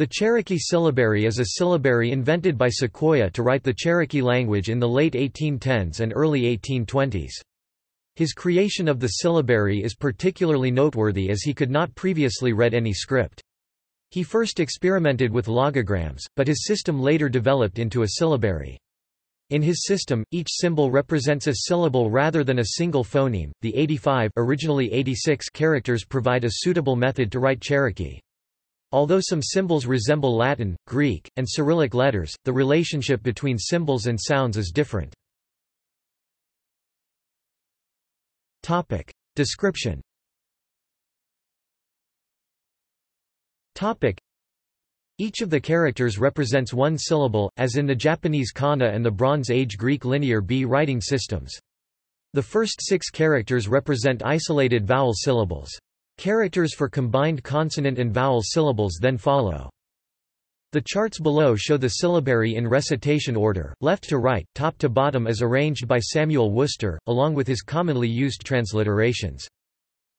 The Cherokee syllabary is a syllabary invented by Sequoyah to write the Cherokee language in the late 1810s and early 1820s. His creation of the syllabary is particularly noteworthy as he could not previously read any script. He first experimented with logograms, but his system later developed into a syllabary. In his system, each symbol represents a syllable rather than a single phoneme. The 85 originally 86 characters provide a suitable method to write Cherokee. Although some symbols resemble Latin, Greek, and Cyrillic letters, the relationship between symbols and sounds is different. Topic. Description Topic. Each of the characters represents one syllable, as in the Japanese kana and the Bronze Age Greek Linear B writing systems. The first six characters represent isolated vowel syllables. Characters for combined consonant and vowel syllables then follow. The charts below show the syllabary in recitation order, left to right, top to bottom as arranged by Samuel Worcester, along with his commonly used transliterations.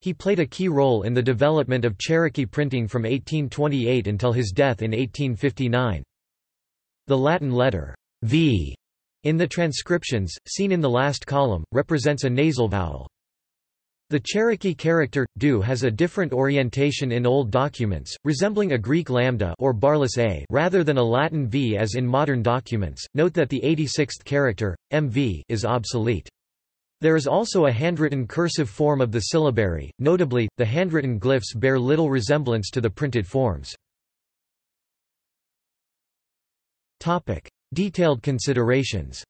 He played a key role in the development of Cherokee printing from 1828 until his death in 1859. The Latin letter v in the transcriptions, seen in the last column, represents a nasal vowel. The Cherokee character, du has a different orientation in old documents, resembling a Greek lambda or Barlass a rather than a Latin v as in modern documents. Note that the 86th character, mv, is obsolete. There is also a handwritten cursive form of the syllabary, notably, the handwritten glyphs bear little resemblance to the printed forms. Topic: Detailed considerations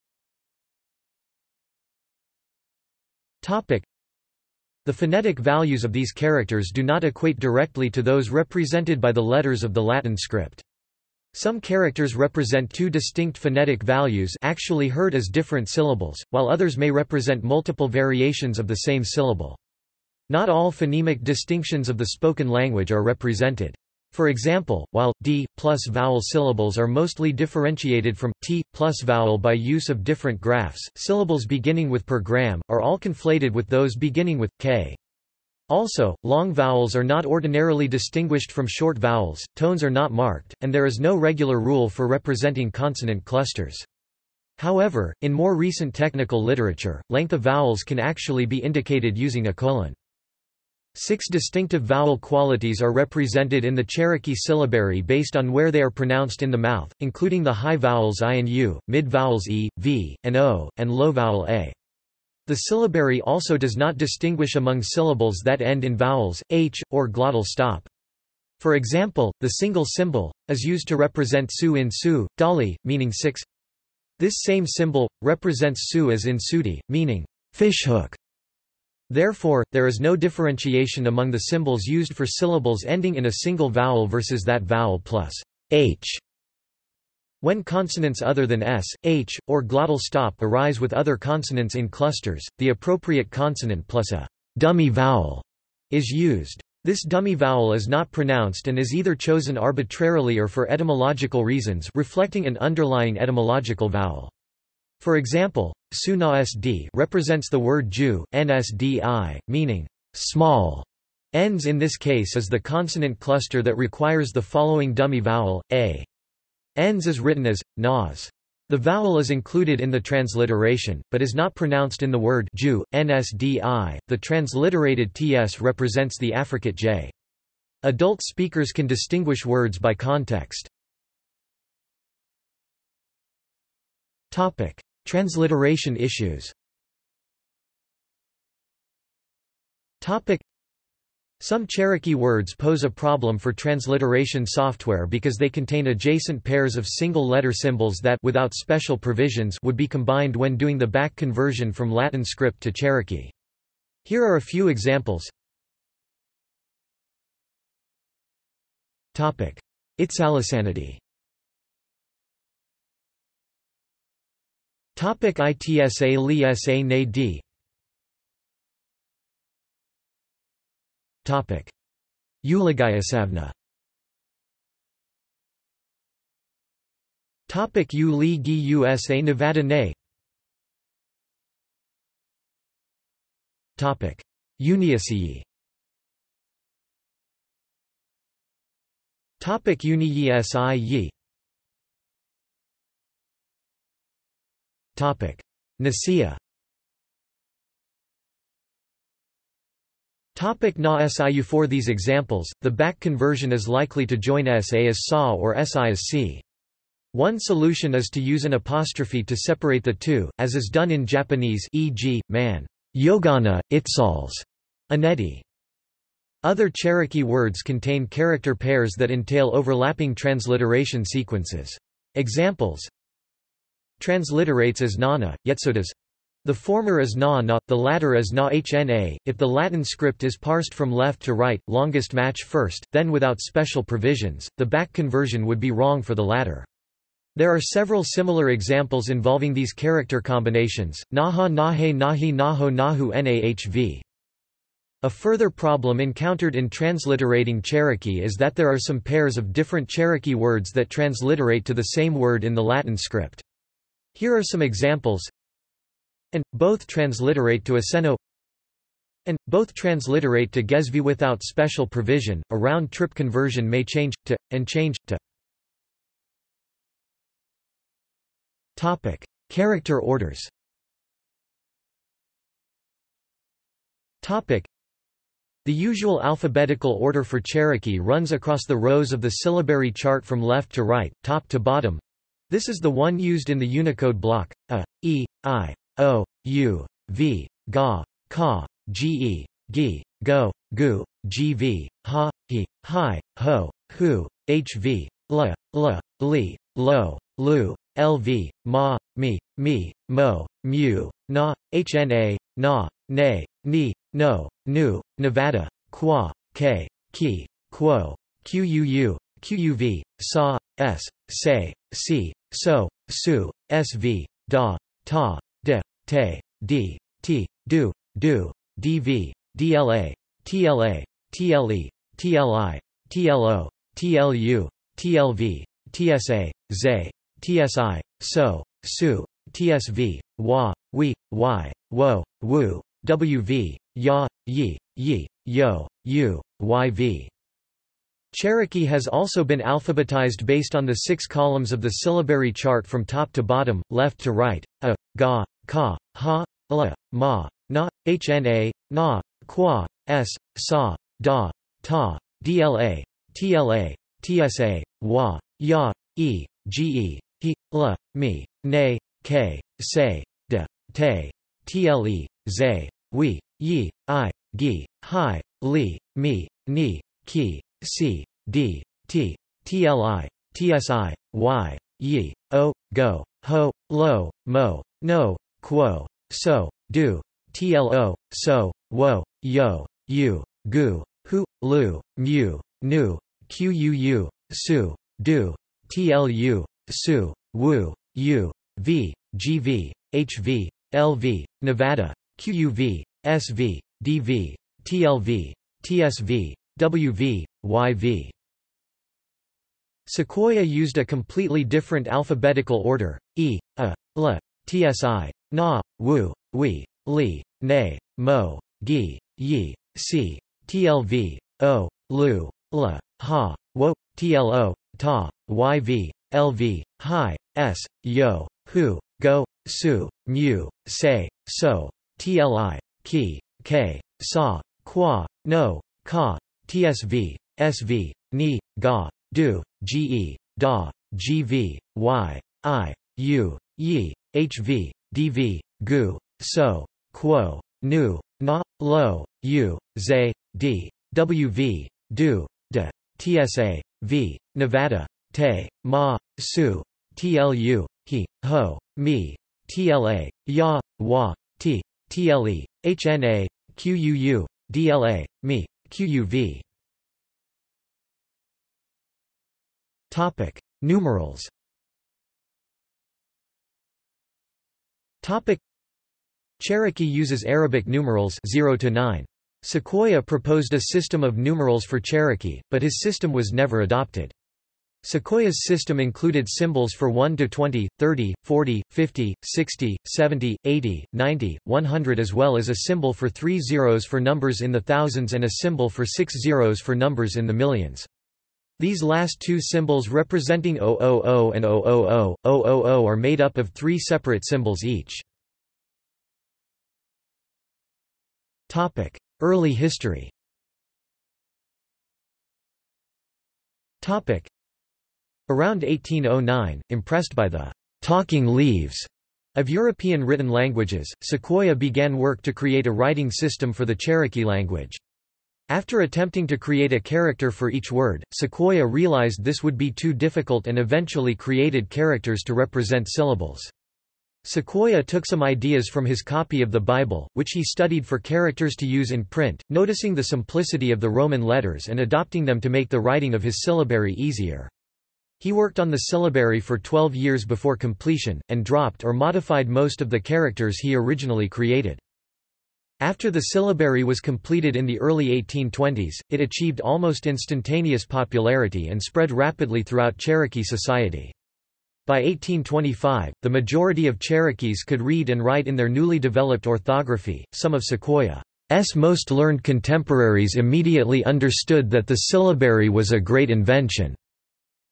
the phonetic values of these characters do not equate directly to those represented by the letters of the Latin script. Some characters represent two distinct phonetic values actually heard as different syllables, while others may represent multiple variations of the same syllable. Not all phonemic distinctions of the spoken language are represented. For example, while d plus vowel syllables are mostly differentiated from t plus vowel by use of different graphs, syllables beginning with per gram are all conflated with those beginning with k. Also, long vowels are not ordinarily distinguished from short vowels, tones are not marked, and there is no regular rule for representing consonant clusters. However, in more recent technical literature, length of vowels can actually be indicated using a colon. Six distinctive vowel qualities are represented in the Cherokee syllabary based on where they are pronounced in the mouth, including the high vowels i and u, mid vowels e, v, and o, and low vowel a. The syllabary also does not distinguish among syllables that end in vowels, h, or glottal stop. For example, the single symbol, is used to represent su in su, dali, meaning six. This same symbol, represents su as in sudi, meaning fishhook. Therefore, there is no differentiation among the symbols used for syllables ending in a single vowel versus that vowel plus h. When consonants other than s, h, or glottal stop arise with other consonants in clusters, the appropriate consonant plus a dummy vowel is used. This dummy vowel is not pronounced and is either chosen arbitrarily or for etymological reasons reflecting an underlying etymological vowel. For example, Su-na-sd represents the word Jew, nsdi, meaning small. Ends in this case is the consonant cluster that requires the following dummy vowel, a. Ends is written as, nas. The vowel is included in the transliteration, but is not pronounced in the word Jew, nsdi. The transliterated ts represents the affricate j. Adult speakers can distinguish words by context. Topic. Transliteration issues Some Cherokee words pose a problem for transliteration software because they contain adjacent pairs of single-letter symbols that without special provisions would be combined when doing the back conversion from Latin script to Cherokee. Here are a few examples. Itsalisanity Topic ITSA Li Sa Ne D. Topic. Uligayasavna Topic U Gi Usa Nevada Ne. Topic. Uniacii Topic Uni Nicaea Topic na siu For these examples, the back conversion is likely to join sa as sa or si as c. One solution is to use an apostrophe to separate the two, as is done in Japanese e.g., man, yogana, itsals, aneti. Other Cherokee words contain character pairs that entail overlapping transliteration sequences. Examples Transliterates as nana, yet so does the former is na na, the latter is na hna. If the Latin script is parsed from left to right, longest match first, then without special provisions, the back conversion would be wrong for the latter. There are several similar examples involving these character combinations, naha nahe nahi naho nahu nahv. A further problem encountered in transliterating Cherokee is that there are some pairs of different Cherokee words that transliterate to the same word in the Latin script. Here are some examples and, both transliterate to Aseno and, both transliterate to Gesvi without special provision, a round-trip conversion may change, to, and change, to. Topic. Character orders Topic. The usual alphabetical order for Cherokee runs across the rows of the syllabary chart from left to right, top to bottom. This is the one used in the Unicode block, a, e, i, o, u, v, ga, ka, ge, gi, go, gu, gv, ha, he, hi, ho, hu, hv, la, la, li, lo, lu, lv, ma, mi, mi, mo, mu, na, hna, na, ne, ni, no, nu, Nevada, qua, k, ki, quo, quu, quv, sa, s, say, si, so, su, sv, da, ta, de, te, d, t, do, do, dv, dla, tla, tle, tli, tlo, tlu, tlv, tsa, ze, tsi, so, su, tsv, wa, we, y, wo, wu, wv, ya, yi, yi, yo, u, yv. Cherokee has also been alphabetized based on the six columns of the syllabary chart from top to bottom, left to right, a, ga, ka, ha, la, ma, na, hna, na, qua, s, sa, da, ta, dla, tla, tsa, wa, ya, e, ge, he, la, mi, ne, k, se, de, te, tle, ze, we, yi, i, gi, hi, li, mi, ni, ki, C, D, T, Yi, O, Go, Ho, Lo, Mo, No, Quo, So, Do, TLO, So, Wo, Yo, U, Gu, Hu, Lu, Mu, Nu, QUU, Su, Du, TLU, Su, Wu, U, V, GV, HV, LV, Nevada, QUV, SV, DV, TLV, TSV, WV, YV. Sequoyah used a completely different alphabetical order, e, a, l, tsi, na, wu, we, li, ne, mo, gi, yi, si, tlv, o, lu, l, ha, wo, tlo, ta, yv, lv, hi, s, yo, hu, go, su, mu, se, so, tli, ki, k, sa, qua, no, ka, tsv, sv, ni, ga, du, ge, da, gv, y, i, u, yi, hv, dv, gu, so, quo, nu, na, lo, u, ze, d, wv, du, de, tsa, v, Nevada, te, ma, su, tlu, he, ho, mi, tla, ya, wa, t, tle, hna, quu, dla, QUV Topic: Numerals. Topic: Cherokee uses Arabic numerals 0 to 9. Sequoyah proposed a system of numerals for Cherokee, but his system was never adopted. Sequoyah's system included symbols for 1 to 20, 30, 40, 50, 60, 70, 80, 90, 100 as well as a symbol for three zeros for numbers in the thousands and a symbol for six zeros for numbers in the millions. These last two symbols representing 000 and 000, 000 are made up of three separate symbols each. Early history Around 1809, impressed by the «talking leaves» of European written languages, Sequoyah began work to create a writing system for the Cherokee language. After attempting to create a character for each word, Sequoyah realized this would be too difficult and eventually created characters to represent syllables. Sequoyah took some ideas from his copy of the Bible, which he studied for characters to use in print, noticing the simplicity of the Roman letters and adopting them to make the writing of his syllabary easier. He worked on the syllabary for 12 years before completion, and dropped or modified most of the characters he originally created. After the syllabary was completed in the early 1820s, it achieved almost instantaneous popularity and spread rapidly throughout Cherokee society. By 1825, the majority of Cherokees could read and write in their newly developed orthography. Some of Sequoyah's most learned contemporaries immediately understood that the syllabary was a great invention.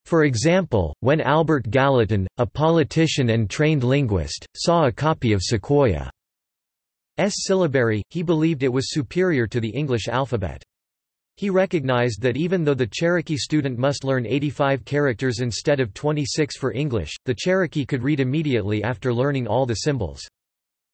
For example, when Albert Gallatin, a politician and trained linguist, saw a copy of Sequoyah S syllabary, he believed it was superior to the English alphabet. He recognized that even though the Cherokee student must learn 85 characters instead of 26 for English, the Cherokee could read immediately after learning all the symbols.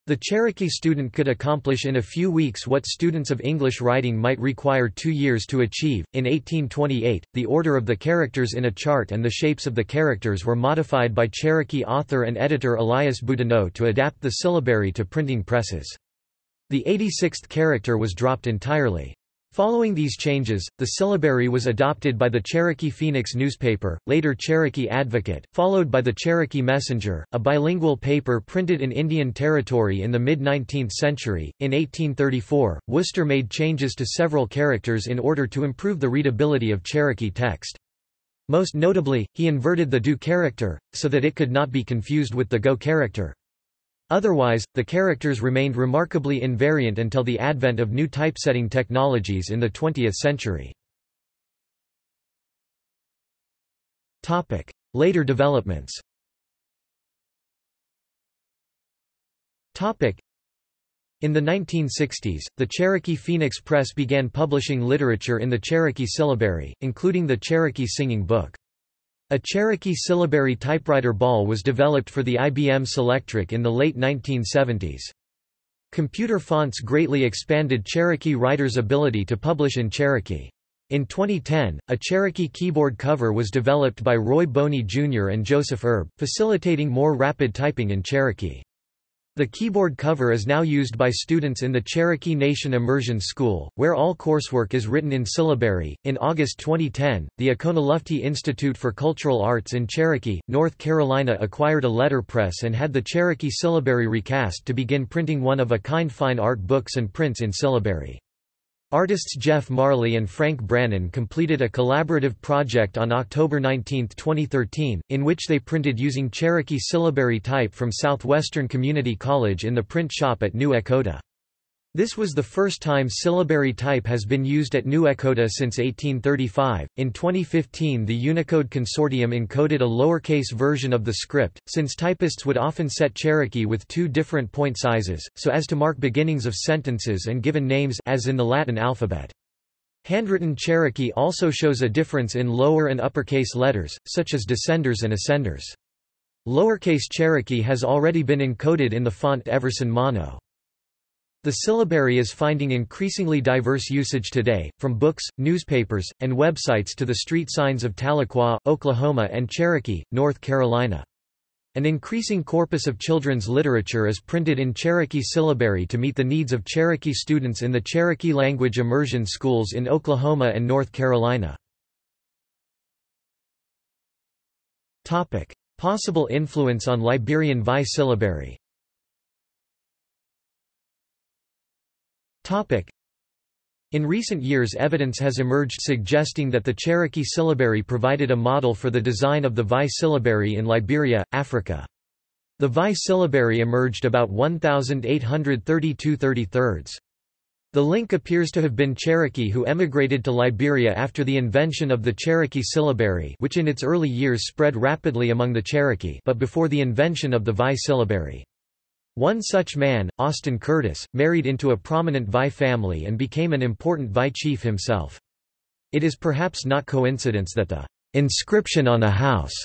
The Cherokee student could accomplish in a few weeks what students of English writing might require two years to achieve. In 1828, the order of the characters in a chart and the shapes of the characters were modified by Cherokee author and editor Elias Boudinot to adapt the syllabary to printing presses. The 86th character was dropped entirely. Following these changes, the syllabary was adopted by the Cherokee Phoenix newspaper, later Cherokee Advocate, followed by the Cherokee Messenger, a bilingual paper printed in Indian Territory in the mid-19th century. In 1834, Worcester made changes to several characters in order to improve the readability of Cherokee text. Most notably, he inverted the do character, so that it could not be confused with the go character. Otherwise, the characters remained remarkably invariant until the advent of new typesetting technologies in the 20th century. Later developments in the 1960s, the Cherokee Phoenix Press began publishing literature in the Cherokee syllabary, including the Cherokee Singing Book. A Cherokee syllabary typewriter ball was developed for the IBM Selectric in the late 1970s. Computer fonts greatly expanded Cherokee writers' ability to publish in Cherokee. In 2010, a Cherokee keyboard cover was developed by Roy Boney Jr. and Joseph Erb, facilitating more rapid typing in Cherokee. The keyboard cover is now used by students in the Cherokee Nation Immersion School, where all coursework is written in syllabary. In August 2010, the Oconaluftee Institute for Cultural Arts in Cherokee, North Carolina acquired a letterpress and had the Cherokee syllabary recast to begin printing one of a kind fine art books and prints in syllabary. Artists Jeff Marley and Frank Brannon completed a collaborative project on October 19, 2013, in which they printed using Cherokee syllabary type from Southwestern Community College in the print shop at New Echota. This was the first time syllabary type has been used at New Echota since 1835. In 2015, the Unicode Consortium encoded a lowercase version of the script, since typists would often set Cherokee with two different point sizes, so as to mark beginnings of sentences and given names as in the Latin alphabet. Handwritten Cherokee also shows a difference in lower and uppercase letters, such as descenders and ascenders. Lowercase Cherokee has already been encoded in the font Everson Mono. The syllabary is finding increasingly diverse usage today, from books, newspapers, and websites to the street signs of Tahlequah, Oklahoma and Cherokee, North Carolina. An increasing corpus of children's literature is printed in Cherokee syllabary to meet the needs of Cherokee students in the Cherokee language immersion schools in Oklahoma and North Carolina. Possible influence on Liberian Vai syllabary In recent years evidence has emerged suggesting that the Cherokee syllabary provided a model for the design of the Vai syllabary in Liberia, Africa. The Vai syllabary emerged about 1832 33 The link appears to have been Cherokee who emigrated to Liberia after the invention of the Cherokee syllabary which in its early years spread rapidly among the Cherokee but before the invention of the Vai syllabary. One such man, Austin Curtis, married into a prominent Vai family and became an important Vai chief himself. It is perhaps not coincidence that the inscription on a house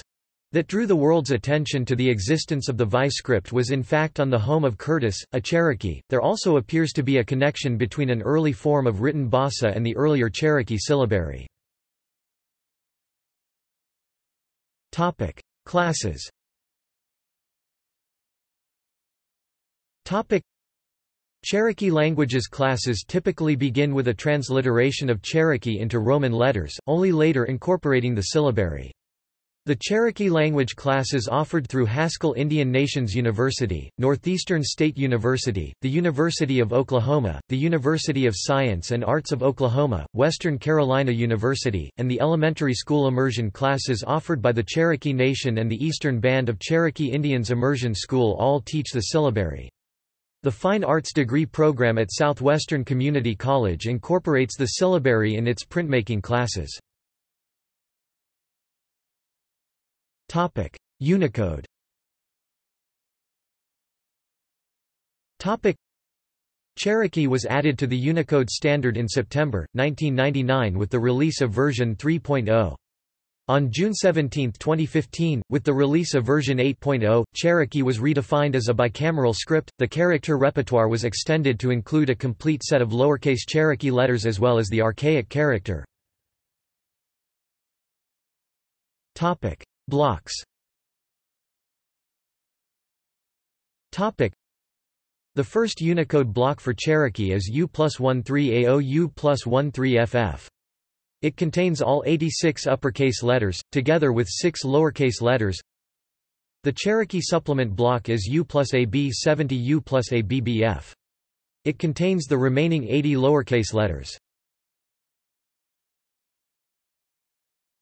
that drew the world's attention to the existence of the Vai script was in fact on the home of Curtis, a Cherokee. There also appears to be a connection between an early form of written Bassa and the earlier Cherokee syllabary. Topic: Classes. Topic: Cherokee languages classes typically begin with a transliteration of Cherokee into Roman letters, only later incorporating the syllabary. The Cherokee language classes offered through Haskell Indian Nations University, Northeastern State University, the University of Oklahoma, the University of Science and Arts of Oklahoma, Western Carolina University, and the elementary school immersion classes offered by the Cherokee Nation and the Eastern Band of Cherokee Indians Immersion School all teach the syllabary. The Fine Arts degree program at Southwestern Community College incorporates the syllabary in its printmaking classes. Unicode Cherokee was added to the Unicode standard in September, 1999 with the release of version 3.0. On June 17, 2015, with the release of version 8.0, Cherokee was redefined as a bicameral script. The character repertoire was extended to include a complete set of lowercase Cherokee letters as well as the archaic character. Topic: Blocks. Topic: The first Unicode block for Cherokee is U plus 13 AO U plus 13 FF. It contains all 86 uppercase letters, together with six lowercase letters. The Cherokee supplement block is U plus AB 70 U plus ABBF. It contains the remaining 80 lowercase letters.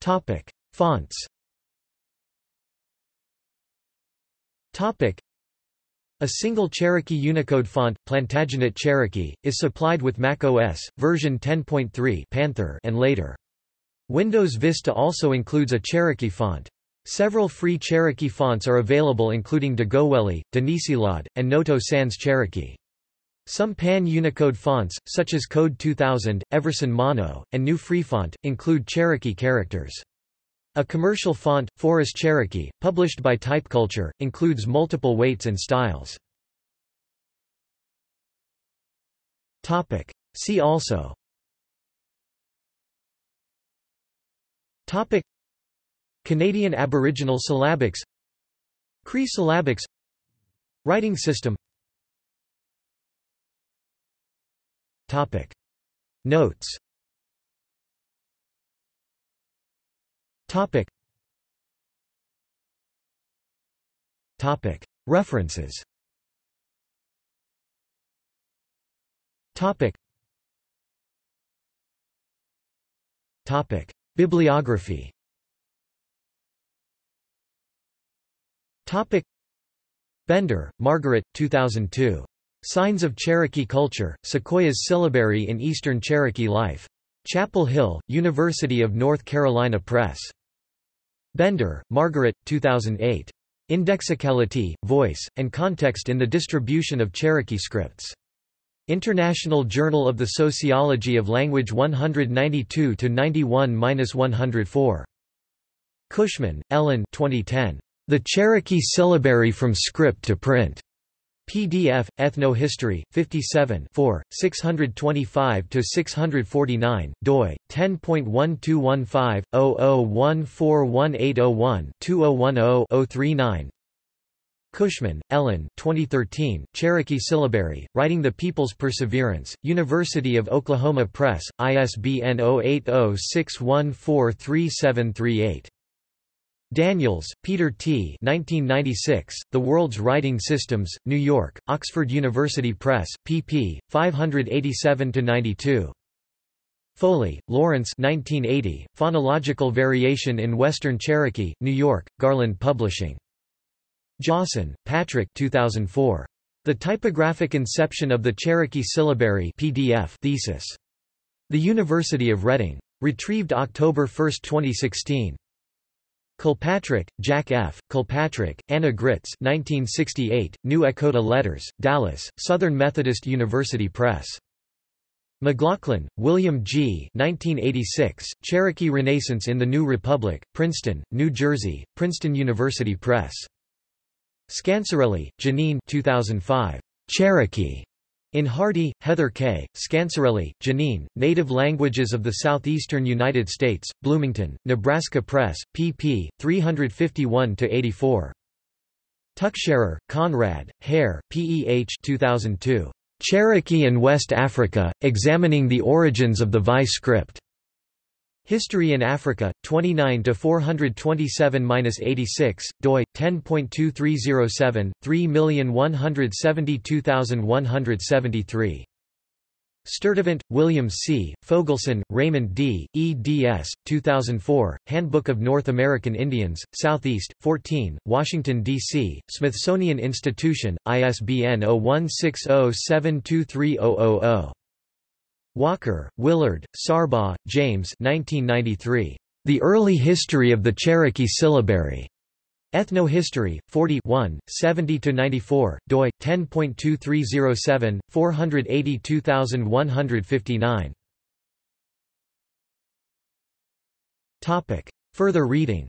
Topic: Fonts. Topic: a single Cherokee Unicode font, Plantagenet Cherokee, is supplied with Mac OS, version 10.3 Panther and later. Windows Vista also includes a Cherokee font. Several free Cherokee fonts are available including Dagoweli, Denisilod, and Noto Sans Cherokee. Some pan-Unicode fonts, such as Code 2000, Everson Mono, and New Freefont, include Cherokee characters. A commercial font, Phoreus Cherokee, published by Typeculture, includes multiple weights and styles. See also. Topic. Canadian Aboriginal syllabics. Cree syllabics. Writing system. Topic. Notes Topic. Topic. References. Topic. Topic. Bibliography. Topic. Bender, Margaret, 2002. Signs of Cherokee Culture, Sequoyah's Syllabary in Eastern Cherokee Life. Chapel Hill, University of North Carolina Press. Bender, Margaret, 2008. Indexicality, Voice, and Context in the Distribution of Cherokee Scripts. International Journal of the Sociology of Language 192-91-104. Cushman, Ellen 2010. The Cherokee Syllabary from Script to Print. PDF, Ethnohistory, 57 625–649, doi, 10.1215-00141801-2010-039 Cushman, Ellen 2013, Cherokee Syllabary, Writing the People's Perseverance, University of Oklahoma Press, ISBN 08061433738. Daniels, Peter T. 1996, The World's Writing Systems, New York, Oxford University Press, pp. 587–92. Foley, Lawrence 1980, Phonological Variation in Western Cherokee, New York, Garland Publishing. Giasson, Patrick 2004. The Typographic Inception of the Cherokee Syllabary PDF thesis. The University of Reading. Retrieved October 1, 2016. Kilpatrick, Jack F., Kilpatrick, Anna Gritts 1968, New Echota Letters, Dallas, Southern Methodist University Press. McLoughlin, William G. 1986, Cherokee Renaissance in the New Republic, Princeton, New Jersey, Princeton University Press. Scancarelli, Janine 2005. Cherokee. In Hardy, Heather K., Scancarelli, Janine, Native Languages of the Southeastern United States, Bloomington, Nebraska Press, pp. 351–84. Tuchscherer, Conrad, Hair, Peh 2002. Cherokee and West Africa, Examining the Origins of the Vai script. History in Africa, 29 to 427-86, doi 10.2307, 3172173. Sturtevant, William C., Fogelson, Raymond D., eds. 2004, Handbook of North American Indians, Southeast, 14, Washington, D.C., Smithsonian Institution, ISBN 0160723000. Walker, Willard, Sarbaugh, James 1993. The Early History of the Cherokee Syllabary. Ethnohistory, 41, 70–94, doi, 10.2307, 482159. Further reading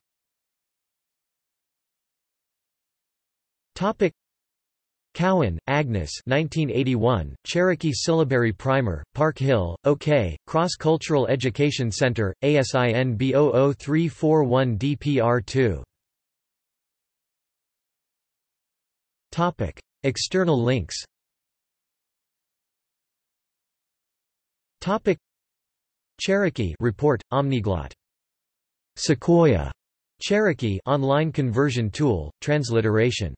Cowan, Agnes 1981, Cherokee Syllabary Primer, Park Hill, OK, Cross-Cultural Education Center, ASIN B00341DPR2. External links Topic Cherokee report, Omniglot. Sequoia Cherokee online conversion tool, transliteration